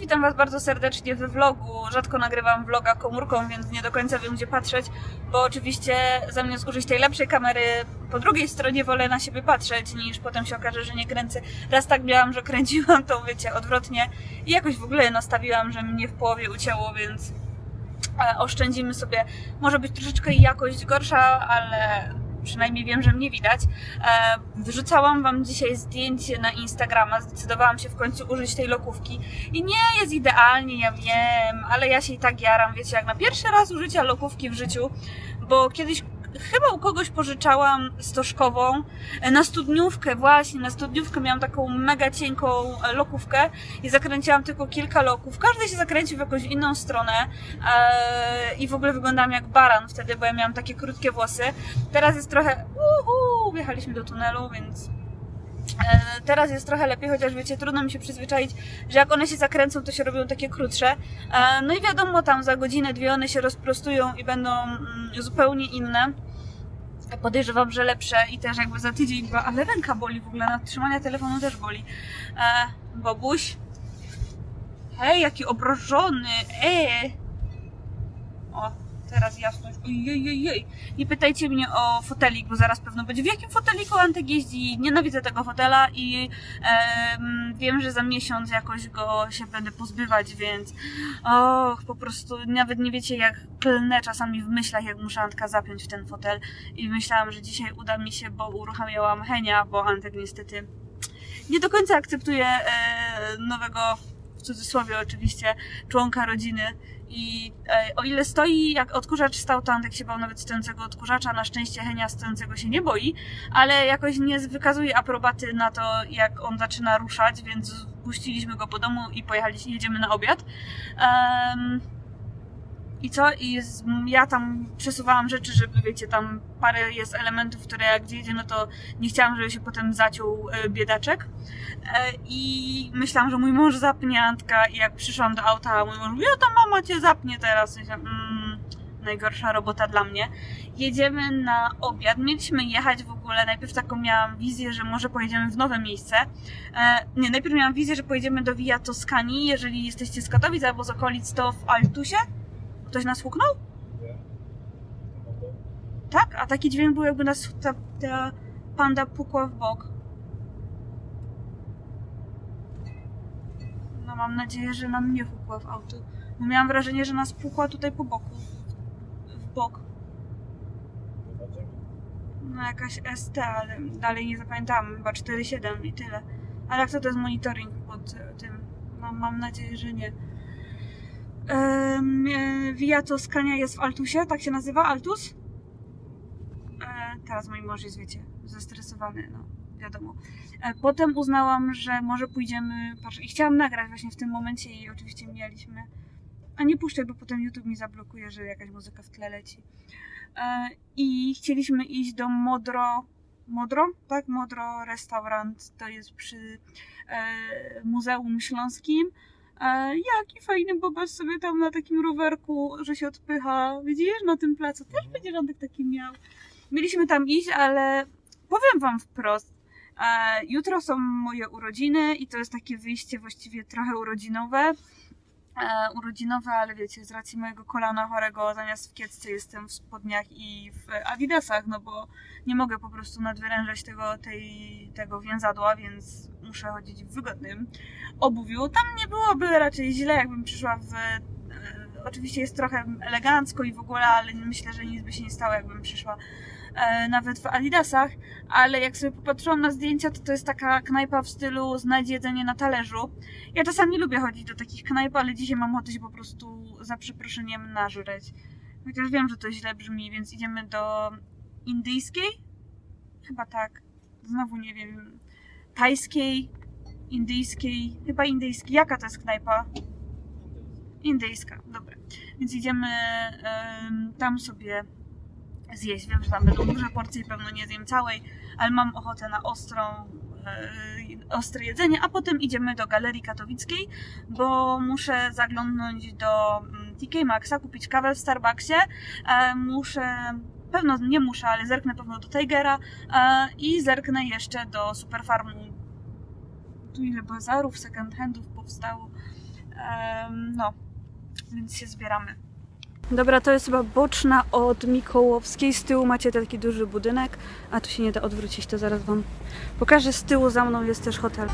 witam Was bardzo serdecznie we vlogu. Rzadko nagrywam vloga komórką, więc nie do końca wiem gdzie patrzeć, bo oczywiście zamiast użyć tej lepszej kamery, po drugiej stronie wolę na siebie patrzeć, niż potem się okaże, że nie kręcę. Raz tak miałam, że kręciłam to, wiecie, odwrotnie i jakoś w ogóle nastawiłam, że mnie w połowie ucięło, więc e, oszczędzimy sobie. Może być troszeczkę jakość gorsza, ale przynajmniej wiem, że mnie widać. E, wrzucałam Wam dzisiaj zdjęcie na Instagrama, zdecydowałam się w końcu użyć tej lokówki i nie jest idealnie, ja wiem, ale ja się i tak jaram, wiecie, jak na pierwszy raz użycia lokówki w życiu, bo kiedyś chyba u kogoś pożyczałam stożkową e, na studniówkę, właśnie na studniówkę miałam taką mega cienką e, lokówkę i zakręciłam tylko kilka loków. Każdy się zakręcił w jakąś inną stronę e, i w ogóle wyglądałam jak baran wtedy, bo ja miałam takie krótkie włosy. Teraz jest trochę, uhu, wjechaliśmy do tunelu, więc Teraz jest trochę lepiej, chociaż wiecie, trudno mi się przyzwyczaić, że jak one się zakręcą, to się robią takie krótsze. No i wiadomo, tam za godzinę, dwie one się rozprostują i będą mm, zupełnie inne. Podejrzewam, że lepsze i też jakby za tydzień, ale ręka boli w ogóle, na trzymania telefonu też boli. E, Bobuś. Hej, jaki obrożony, eee. O, teraz jasność. Ojej, Nie pytajcie mnie o fotelik, bo zaraz pewno będzie. W jakim foteliku Antek jeździ? Nienawidzę tego fotela i e, wiem, że za miesiąc jakoś go się będę pozbywać, więc och, po prostu nawet nie wiecie jak klnę czasami w myślach, jak muszę Antka zapiąć w ten fotel i myślałam, że dzisiaj uda mi się, bo uruchamiałam Henia, bo Antek niestety nie do końca akceptuje e, nowego w cudzysłowie oczywiście, członka rodziny. I e, o ile stoi, jak odkurzacz stał, to Antek się bał nawet stojącego odkurzacza. Na szczęście Henia stojącego się nie boi, ale jakoś nie wykazuje aprobaty na to, jak on zaczyna ruszać, więc puściliśmy go po domu i pojechaliśmy, jedziemy na obiad. Um, i co? I z, ja tam przesuwałam rzeczy, żeby wiecie, tam parę jest elementów, które jak gdzie jedzie, no to nie chciałam, żeby się potem zaciął e, biedaczek. E, I myślałam, że mój mąż zapnie Antka i jak przyszłam do auta, mój mąż mówi, o ta mama cię zapnie teraz. I mm, najgorsza robota dla mnie. Jedziemy na obiad. Mieliśmy jechać w ogóle, najpierw taką miałam wizję, że może pojedziemy w nowe miejsce. E, nie, najpierw miałam wizję, że pojedziemy do Via Toskanii, jeżeli jesteście z Katowic albo z okolic, to w Altusie Ktoś nas huknął? Tak? A taki dźwięk był jakby nas ta, ta panda pukła w bok. No mam nadzieję, że nam nie hukła w auto. Bo miałam wrażenie, że nas pukła tutaj po boku. W bok. No jakaś ST, ale dalej nie zapamiętałam. Chyba 4.7 i tyle. Ale jak to to jest monitoring pod tym? Mam nadzieję, że nie. Via Toscania jest w Altusie, tak się nazywa? Altus? E, teraz mój mąż jest, wiecie, zestresowany, no wiadomo. E, potem uznałam, że może pójdziemy, patrz, i chciałam nagrać właśnie w tym momencie i oczywiście mieliśmy, a nie puszczę, bo potem YouTube mi zablokuje, że jakaś muzyka w tle leci. E, I chcieliśmy iść do Modro, Modro, tak? Modro Restaurant, to jest przy Muzeum Śląskim. E, jaki fajny bobas sobie tam na takim rowerku, że się odpycha. Widzisz, na tym placu też będzie Żandek taki miał. Mieliśmy tam iść, ale powiem wam wprost, e, jutro są moje urodziny i to jest takie wyjście właściwie trochę urodzinowe. E, urodzinowe, ale wiecie, z racji mojego kolana chorego, zamiast w kiecce jestem w spodniach i w adidasach, no bo nie mogę po prostu nadwyrężać tego, tej, tego więzadła, więc muszę chodzić w wygodnym obuwiu. Tam nie byłoby raczej źle, jakbym przyszła w... Oczywiście jest trochę elegancko i w ogóle, ale myślę, że nic by się nie stało, jakbym przyszła e, nawet w Adidasach, ale jak sobie popatrzyłam na zdjęcia, to to jest taka knajpa w stylu znajdź jedzenie na talerzu. Ja czasami lubię chodzić do takich knajp, ale dzisiaj mam ochotę się po prostu za przeproszeniem nażreć. Chociaż wiem, że to źle brzmi, więc idziemy do indyjskiej? Chyba tak. Znowu nie wiem tajskiej, indyjskiej, chyba indyjskiej. Jaka to jest knajpa? Indyjska, dobra. Więc idziemy tam sobie zjeść. Wiem, że tam będą duże porcje, pewno nie zjem całej, ale mam ochotę na ostrą, e, ostre jedzenie, a potem idziemy do Galerii Katowickiej, bo muszę zaglądnąć do mm, TK Maxa, kupić kawę w Starbucksie. E, muszę pewno nie muszę, ale zerknę pewno do Tigera e, i zerknę jeszcze do Superfarmu. Tu ile bazarów, second handów powstało. No, więc się zbieramy. Dobra, to jest chyba boczna od Mikołowskiej. Z tyłu macie taki duży budynek, a tu się nie da odwrócić, to zaraz Wam pokażę. Z tyłu za mną jest też hotel.